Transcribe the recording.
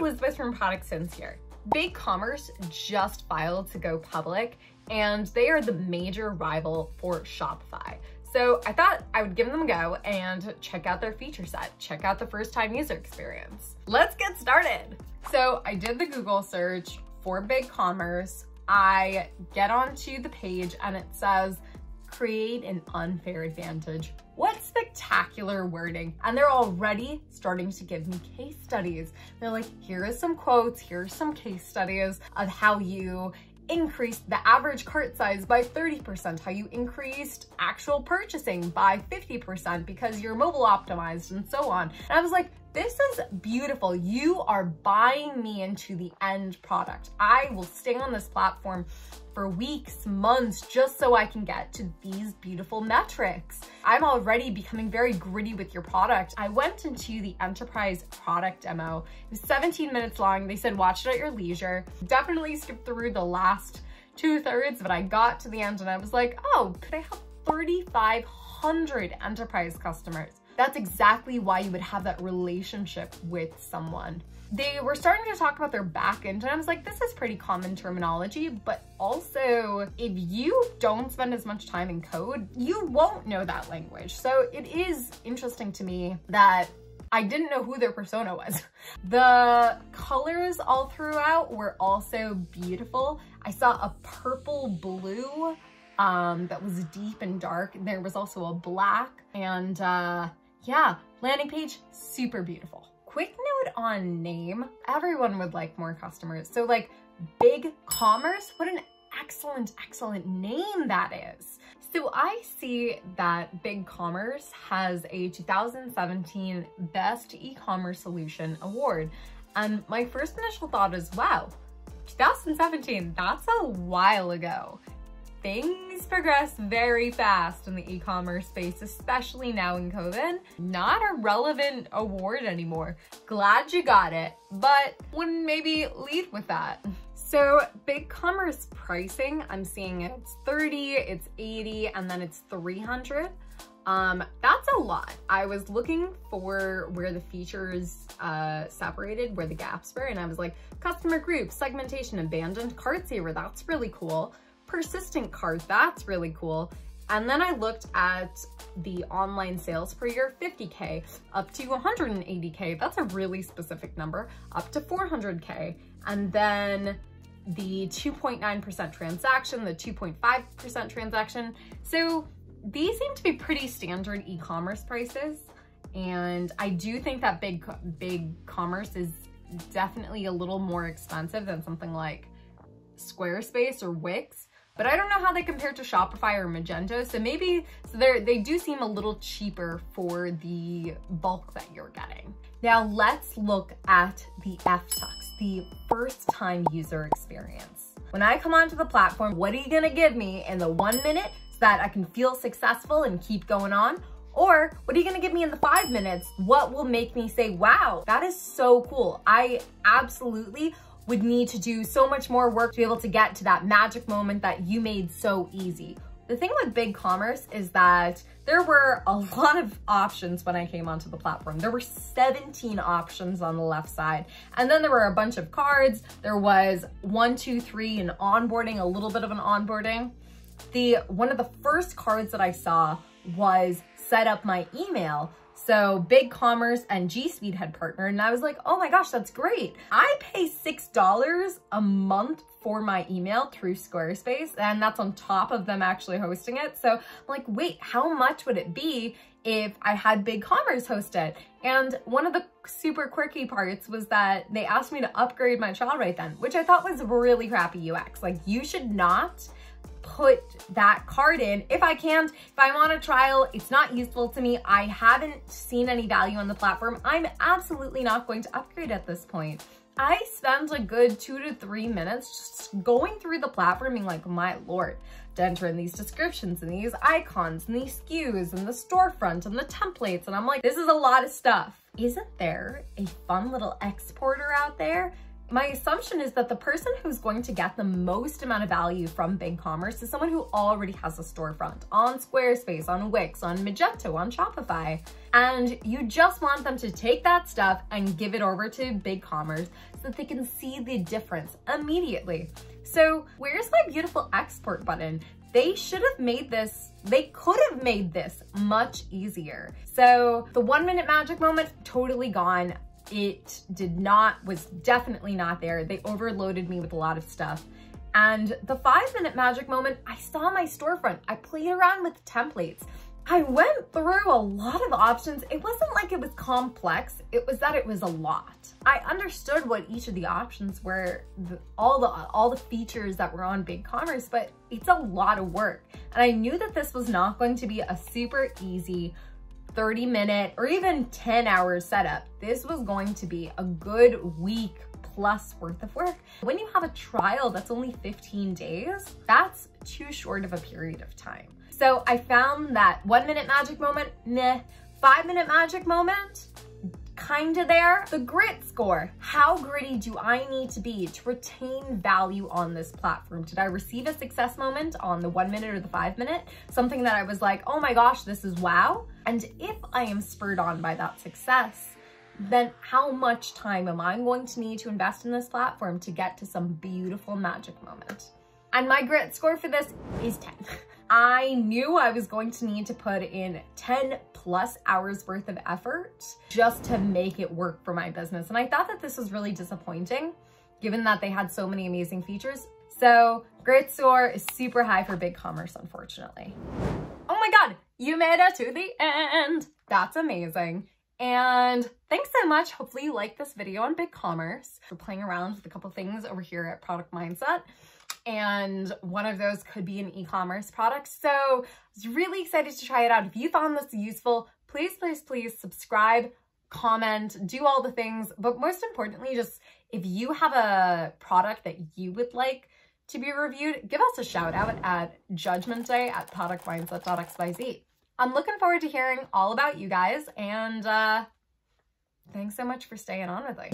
Elizabeth from ProductSins here. BigCommerce just filed to go public and they are the major rival for Shopify. So I thought I would give them a go and check out their feature set, check out the first time user experience. Let's get started. So I did the Google search for BigCommerce. I get onto the page and it says, create an unfair advantage. What spectacular wording. And they're already starting to give me case studies. They're like, here are some quotes, here are some case studies of how you increased the average cart size by 30%, how you increased actual purchasing by 50% because you're mobile optimized and so on. And I was like, this is beautiful. You are buying me into the end product. I will stay on this platform for weeks, months, just so I can get to these beautiful metrics. I'm already becoming very gritty with your product. I went into the enterprise product demo. It was 17 minutes long. They said, watch it at your leisure. Definitely skip through the last two thirds, but I got to the end and I was like, oh, could I have 3,500 enterprise customers? That's exactly why you would have that relationship with someone. They were starting to talk about their backend and I was like, this is pretty common terminology, but also if you don't spend as much time in code, you won't know that language. So it is interesting to me that I didn't know who their persona was. The colors all throughout were also beautiful. I saw a purple blue um, that was deep and dark. There was also a black and uh, yeah, landing page, super beautiful. Quick note on name, everyone would like more customers. So like Big Commerce, what an excellent, excellent name that is. So I see that Big Commerce has a 2017 Best E-Commerce Solution Award. And my first initial thought is, wow, 2017, that's a while ago things progress very fast in the e-commerce space, especially now in COVID. Not a relevant award anymore. Glad you got it, but wouldn't maybe lead with that. So big commerce pricing, I'm seeing it's 30, it's 80, and then it's 300. Um, that's a lot. I was looking for where the features uh, separated, where the gaps were, and I was like, customer group, segmentation, abandoned cart saver, that's really cool persistent cart. That's really cool. And then I looked at the online sales per year, 50K up to 180K. That's a really specific number, up to 400K. And then the 2.9% transaction, the 2.5% transaction. So these seem to be pretty standard e-commerce prices. And I do think that big, big commerce is definitely a little more expensive than something like Squarespace or Wix but I don't know how they compare to Shopify or Magento. So maybe, so they they do seem a little cheaper for the bulk that you're getting. Now let's look at the FTUX, the first time user experience. When I come onto the platform, what are you gonna give me in the one minute so that I can feel successful and keep going on? Or what are you gonna give me in the five minutes? What will make me say, wow, that is so cool. I absolutely would need to do so much more work to be able to get to that magic moment that you made so easy. The thing with big commerce is that there were a lot of options when I came onto the platform. There were 17 options on the left side. And then there were a bunch of cards. There was one, two, three, an onboarding, a little bit of an onboarding. The One of the first cards that I saw was set up my email. So Big Commerce and G Suite had partnered and I was like, oh my gosh, that's great. I pay $6 a month for my email through Squarespace and that's on top of them actually hosting it. So I'm like, wait, how much would it be if I had Big Commerce host it? And one of the super quirky parts was that they asked me to upgrade my trial right then, which I thought was really crappy UX. Like you should not put that card in if I can't. If I'm on a trial, it's not useful to me. I haven't seen any value on the platform. I'm absolutely not going to upgrade at this point. I spent a good two to three minutes just going through the platform being like, my lord, to enter in these descriptions and these icons and these SKUs and the storefront and the templates. And I'm like, this is a lot of stuff. Isn't there a fun little exporter out there my assumption is that the person who's going to get the most amount of value from BigCommerce is someone who already has a storefront on Squarespace, on Wix, on Magento, on Shopify. And you just want them to take that stuff and give it over to BigCommerce so that they can see the difference immediately. So where's my beautiful export button? They should have made this, they could have made this much easier. So the one minute magic moment, totally gone. It did not, was definitely not there. They overloaded me with a lot of stuff. And the five minute magic moment, I saw my storefront. I played around with templates. I went through a lot of options. It wasn't like it was complex. It was that it was a lot. I understood what each of the options were, the, all the all the features that were on BigCommerce, but it's a lot of work. And I knew that this was not going to be a super easy 30 minute or even 10 hour setup. This was going to be a good week plus worth of work. When you have a trial that's only 15 days, that's too short of a period of time. So I found that one minute magic moment, meh. Five minute magic moment, kinda there. The grit score, how gritty do I need to be to retain value on this platform? Did I receive a success moment on the one minute or the five minute? Something that I was like, oh my gosh, this is wow. And if I am spurred on by that success, then how much time am I going to need to invest in this platform to get to some beautiful magic moment? And my grit score for this is 10. I knew I was going to need to put in 10 plus hours worth of effort just to make it work for my business. And I thought that this was really disappointing given that they had so many amazing features. So grit score is super high for BigCommerce, unfortunately. Oh my God, you made it to the end. That's amazing. And thanks so much. Hopefully you liked this video on BigCommerce. We're playing around with a couple things over here at Product Mindset and one of those could be an e-commerce product. So I was really excited to try it out. If you found this useful, please, please, please subscribe, comment, do all the things. But most importantly, just if you have a product that you would like to be reviewed, give us a shout out at Judgment Day at productmindset.xyz. I'm looking forward to hearing all about you guys and uh, thanks so much for staying on with me.